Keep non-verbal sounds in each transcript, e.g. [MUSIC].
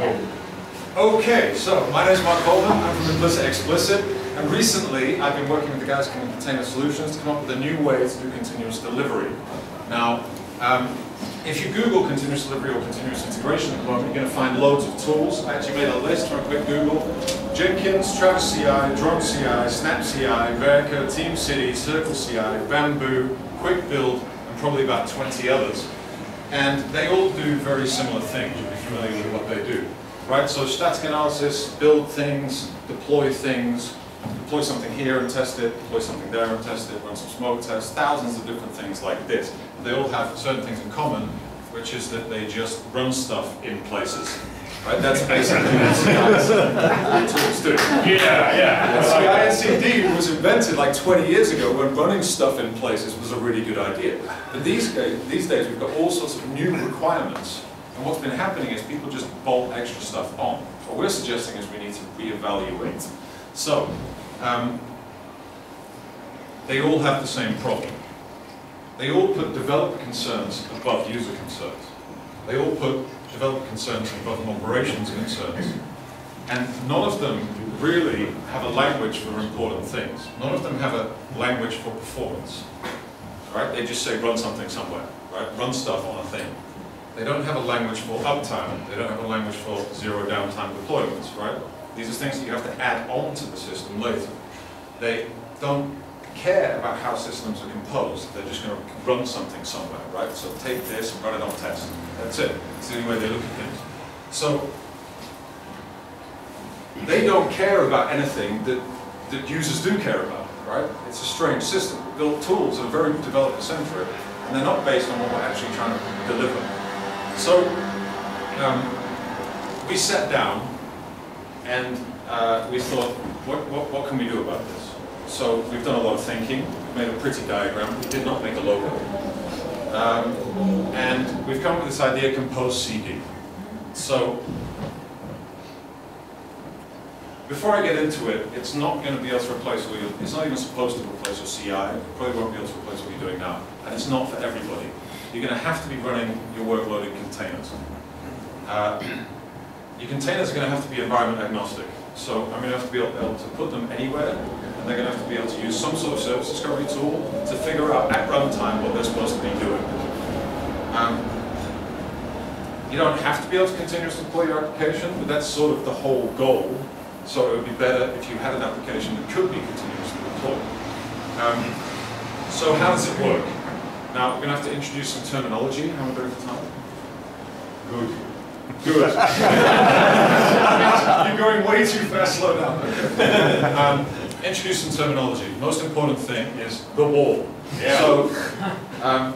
Okay, so my name is Mark Coleman. I'm from Implicit Explicit, and recently I've been working with the guys from Container Solutions to come up with a new way to do continuous delivery. Now, um, if you Google continuous delivery or continuous integration at the moment, you're going to find loads of tools. I actually made a list from a quick Google. Jenkins, Travis CI, Drone CI, Snap CI, Wercker, TeamCity, Circle CI, Bamboo, Quick Build, and probably about 20 others. And they all do very similar things. Familiar with what they do. Right, so static analysis, build things, deploy things, deploy something here and test it, deploy something there and test it, run some smoke tests, thousands of different things like this. They all have certain things in common, which is that they just run stuff in places. Right, that's basically what tools do. Yeah, yeah. And CI/CD was invented like 20 years ago when running stuff in places was a really good idea. But these days, these days we've got all sorts of new requirements and what's been happening is people just bolt extra stuff on. What we're suggesting is we need to reevaluate. So, um, they all have the same problem. They all put developer concerns above user concerns. They all put developer concerns above operations concerns. And none of them really have a language for important things. None of them have a language for performance. Right? They just say run something somewhere. Right? Run stuff on a thing. They don't have a language for uptime. They don't have a language for zero downtime deployments, right? These are things that you have to add on to the system later. They don't care about how systems are composed. They're just going to run something somewhere, right? So take this and run it on test. That's it. It's the only way they look at things. So they don't care about anything that, that users do care about, right? It's a strange system. Built tools are very developer-centric, and they're not based on what we're actually trying to deliver. So um, we sat down and uh, we thought, what, what, what, can we do about this? So we've done a lot of thinking. We've made a pretty diagram. We did not make a logo. Um, and we've come up with this idea, compose CD. So before I get into it, it's not going to be able to replace what you it's not even supposed to replace your CI. It probably won't be able to replace what you're doing now. And it's not for everybody you're going to have to be running your workload in containers. Uh, your containers are going to have to be environment agnostic. So I'm going to have to be able to put them anywhere, and they're going to have to be able to use some sort of service discovery tool to figure out at runtime what they're supposed to be doing. Um, you don't have to be able to continuously deploy your application, but that's sort of the whole goal. So it would be better if you had an application that could be continuously deployed. Um, so how does it work? Now, we're going to have to introduce some terminology. How am I doing for time? Good. Good. [LAUGHS] You're going way too fast, slow down. Okay. [LAUGHS] Um, introduce some terminology. Most important thing is the wall. Yeah. So, um,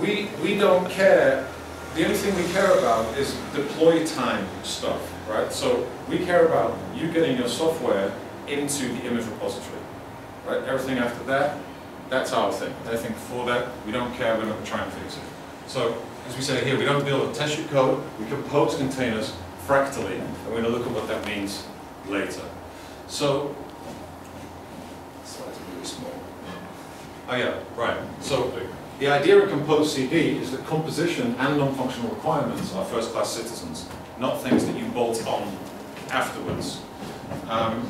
we, we don't care, the only thing we care about is deploy time stuff, right? So we care about you getting your software into the image repository, right? Everything after that, that's our thing. Anything before that, we don't care, we're not going to try and fix it. So, as we say here, we don't deal with test your code, we compose containers fractally, and we're going to look at what that means later. So, slides are really small. Oh yeah, right. So, the idea of compose CD is that composition and non-functional requirements are first-class citizens, not things that you bolt on afterwards. Um,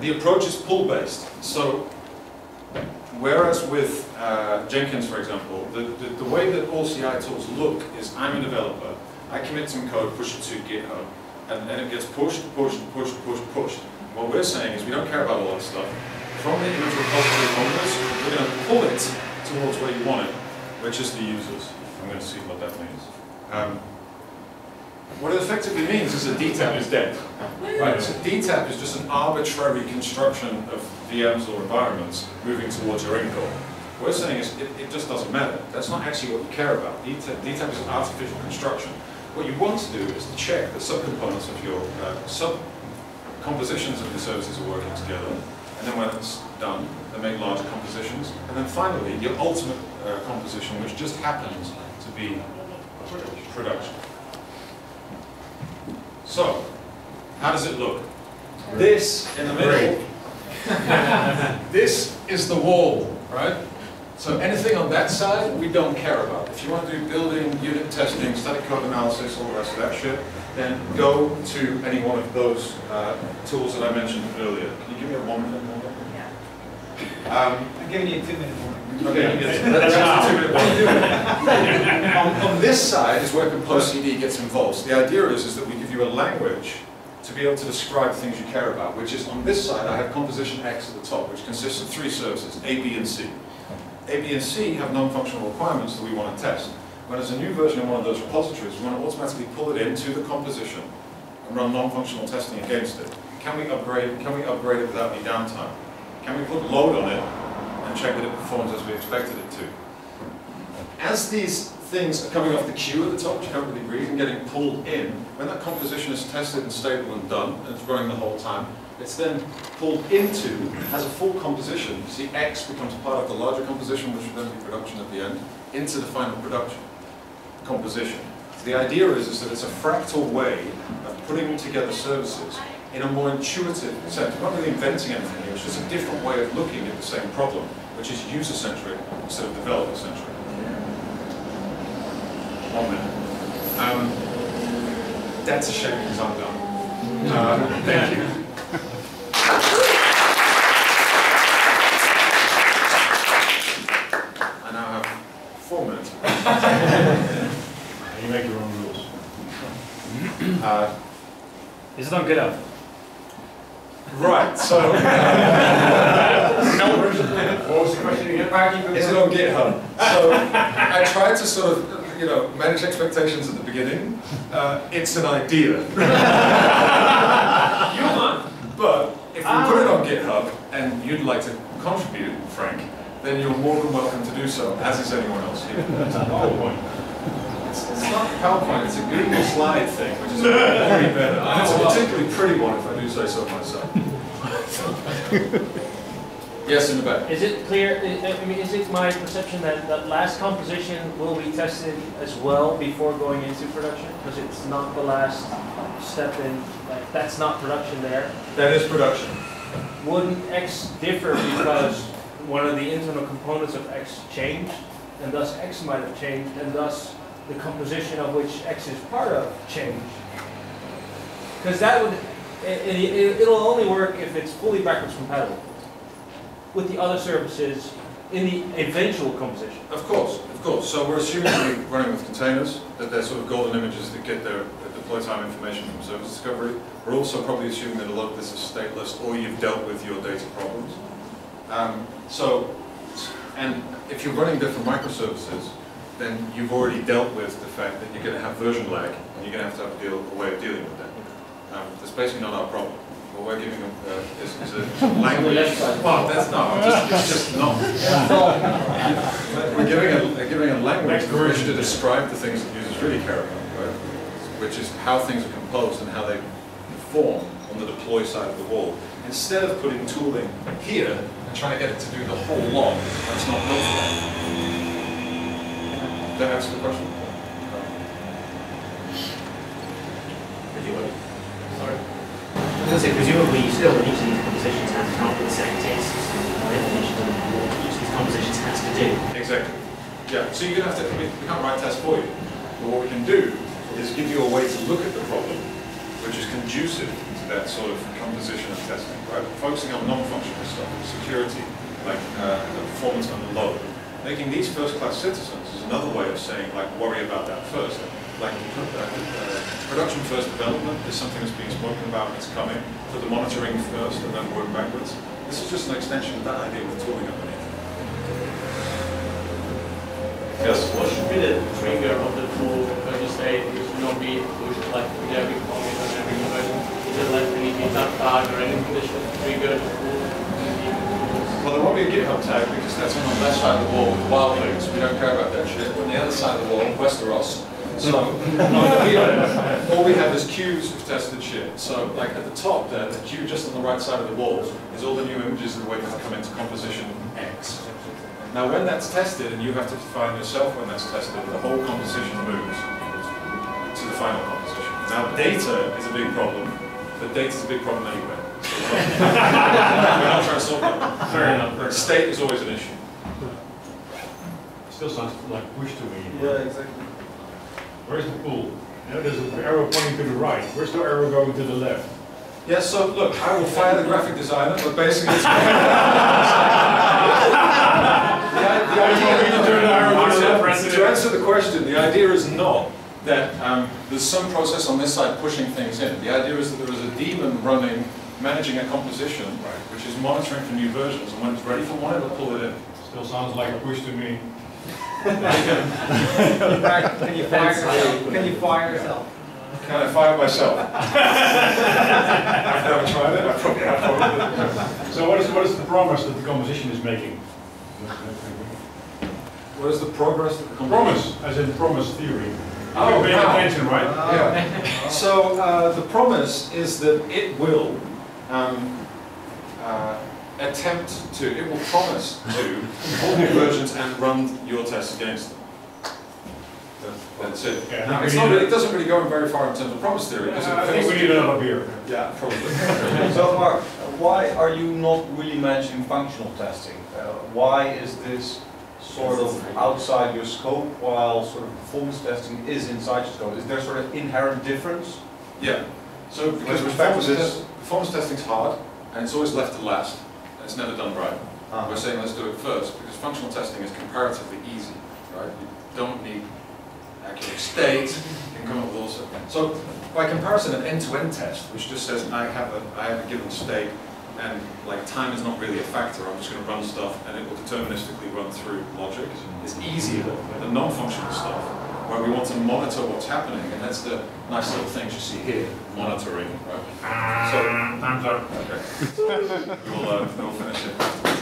the approach is pull-based. So whereas with uh, Jenkins, for example, the, the, the, way that all CI tools look is I'm a developer, I commit some code, push it to GitHub, and then it gets pushed, pushed, pushed, pushed, pushed. What we're saying is we don't care about all that stuff. From the image repository onwards, we're going to pull it towards where you want it, which is the users. I'm going to see what that means. Um, what it effectively means is that DTAP is dead. Right? So DTAP is just an arbitrary construction of VMs or environments moving towards your end goal. What we're saying is it, it just doesn't matter. That's not actually what you care about. DTAP, DTAP is an artificial construction. What you want to do is to check the subcomponents of your uh, sub-compositions of your services are working together. And then when it's done, they make larger compositions. And then finally, your ultimate uh, composition, which just happens to be production. So, how does it look? This in the middle, [LAUGHS] this is the wall, right? So anything on that side, we don't care about. If you want to do building, unit testing, static code analysis, all the rest of that shit, then go to any one of those uh, tools that I mentioned earlier. Can you give me a one minute more? Um, I'm giving you two minutes more. Okay, that's that's two minute- what are? [LAUGHS] On, on this side is where Compose CD gets involved. So the idea is, is that we give a language to be able to describe things you care about, which is on this side, I have composition X at the top, which consists of three services, A, B, and C. A, B, and C have non-functional requirements that we want to test. When there's a new version in one of those repositories, we want to automatically pull it into the composition and run non-functional testing against it. Can we upgrade, can we upgrade it without any downtime? Can we put load on it and check that it performs as we expected it to? As these things are coming off the queue at the top, which you can't really read, and getting pulled in, when that composition is tested and stable and done, and it's running the whole time, it's then pulled into, as a full composition, you see X becomes part of the larger composition, which will then be production at the end, into the final production composition. So the idea is, is that it's a fractal way of putting together services in a more intuitive sense. We're not really inventing anything here, it's just a different way of looking at the same problem, which is user-centric instead of developer-centric. One minute. Um, that's a shame because I'm done. Uh, thank you. I now have four minutes. You make your own rules. Uh, Is it on enough. right, so [LAUGHS] What was the question again? is it on GitHub? So I tried to sort of, you know, manage expectations at the beginning. Uh, it's an idea. But if we put it on GitHub and you'd like to contribute, Frank, then you're more than welcome to do so, as is anyone else here. PowerPoint. It's, it's not PowerPoint, it's a Google slide thing, which is [LAUGHS] very better. And it's a particularly pretty one, if I do say so myself. [LAUGHS] yes, in the back. Is it clear, I I mean, is it my perception that that last composition will be tested as well before going into production? Because it's not the last step in, like, that's not production there. That is production. Wouldn't X differ because one of the internal components of X changed? And thus X might have changed, and thus the composition of which X is part of changed? Because that would, it, it, it'll only work if it's fully backwards compatible with the other services in the eventual composition. Of course, of course. So we're assuming we're running with containers, that they're sort of golden images that get their their deploy time information from service discovery. We're also probably assuming that a lot of this is stateless or you've dealt with your data problems. Um, so, and if you're running different microservices, then you've already dealt with the fact that you're going to have version lag and you're going to have to have a, deal, a way of dealing with that. Um, that's basically not our problem. What we're giving them uh, is, is a [LAUGHS] language. Well, that's not, just, it's just not. We're giving a, giving a language Next which to describe the things that users really care about, right? Which is how things are composed and how they form on the deploy side of the wall. Instead of putting tooling here and trying to get it to do the whole lot, that's not built for that. Did that answer the question? Going to say, presumably you still, of these compositions has to come up with a set of of what each of these compositions has to do. Exactly. Yeah, so you're gonna have to, we can't write tests for you. But what we can do is give you a way to look at the problem, which is conducive to that sort of composition of testing, right? Focusing on non-functional stuff, security, like uh, the performance under load. Making these first-class citizens is another way of saying, like, worry about that first. Like, uh, production first development is something that's being spoken about, it's coming. for the monitoring first and then work backwards. This is just an extension of that idea with tooling underneath. Yes? What should be the trigger of the tool when you say it should not be pushed like with every commit and every version? Is it like an GitHub tag or anything that should trigger the tool? Well, there won't be a GitHub tag because that's on the left side of the wall with wildlings. We don't care about that shit. On the other side of the wall, Westeros. So, [LAUGHS] [LAUGHS] all we have is queues of tested shit. So, like at the top there, the queue just on the right side of the wall is all the new images that are waiting to come into composition X. Now, when that's tested, and you have to define yourself when that's tested, the whole composition moves to the final composition. Now, data is a big problem, but data is a big problem anyway. [LAUGHS] We're not trying to solve that. Fair enough. State is always an issue. Still sounds like push to me. Yeah, exactly. Where's the pool? Yeah, there's an arrow pointing to the right. Where's the arrow going to the left? Yes, so look, I will fire the graphic designer, but basically it's. [LAUGHS] [LAUGHS] The the idea- Turn the arrow to the left. To answer the question, the idea is not that um, there's some process on this side pushing things in. The idea is that there is a daemon running, managing a composition, which is monitoring for new versions, and when it's ready for one, it'll pull it in. Still sounds like a push to me. Can you fire yourself? Can you fire yourself? Can I fire myself? I've never tried it, I probably have. probably. So what is, what is the promise that the composition is making? What is the progress that the company? Promise, as in promise theory. Oh, You're paying wow. attention, right? Yeah. So uh, the promise is that it will um, uh, attempt to, it will promise to pull new versions and run your tests against them. That's it. Okay, I Now, it's not, really- it doesn't really go very far in terms of promise theory. because it I think we need another beer. Yeah, probably. [LAUGHS] So Mark, why are you not really mentioning functional testing? Uh, Why is this sort of outside your scope while sort of performance testing is inside your scope? Is there sort of inherent difference? Yeah. So because With respect performance, this- test, performance testing's hard, and it's always left to last, and it's never done right. Uh, We're saying let's do it first, because functional testing is comparatively easy, right? You don't need accurate state, you can come up with all sorts. So by comparison, an end-to-end test, which just says I have a, I have a given state, and like time is not really a factor, I'm just gonna run stuff, and it will deterministically run through logic, is easier than non-functional stuff, where we want to monitor what's happening, and that's the nice little things you see here, monitoring, right? So, Time's up. Okay. [LAUGHS] We'll, uh, we'll finish it.